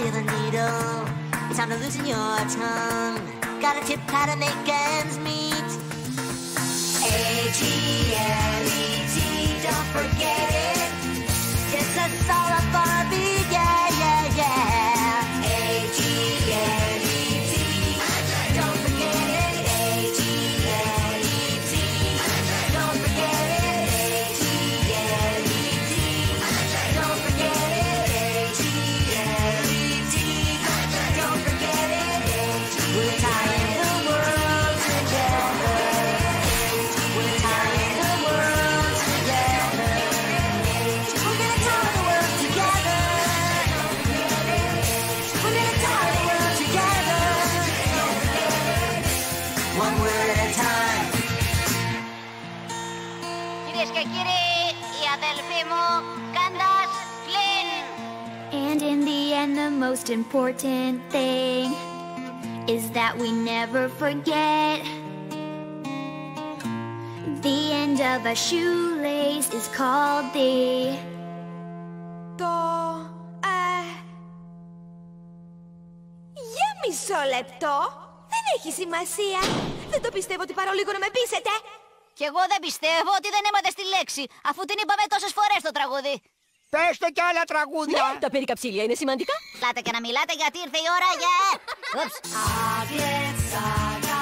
eye of the needle. Time to loosen your tongue. Got a tip how to make ends meet. A-G. One word at a time. Κυρίες και κύριοι, οι αδελφοί μου, Κάντας, Φλίν. And in the end, the most important thing is that we never forget. The end of a shoelace is called the. Το... Ε... Για μισό λεπτό. Δεν έχει σημασία. Δεν το πιστεύω ότι πάρω λίγο να με πείσετε. Κι εγώ δεν πιστεύω ότι δεν έμαθε τη λέξη, αφού την είπαμε τόσες φορές το τραγούδι. Πέστε κι άλλα τραγούδια. Τα περικαψίλια είναι σημαντικά. Λάτε και να μιλάτε γιατί ήρθε η ώρα για... Ούψ. Aglets, aga,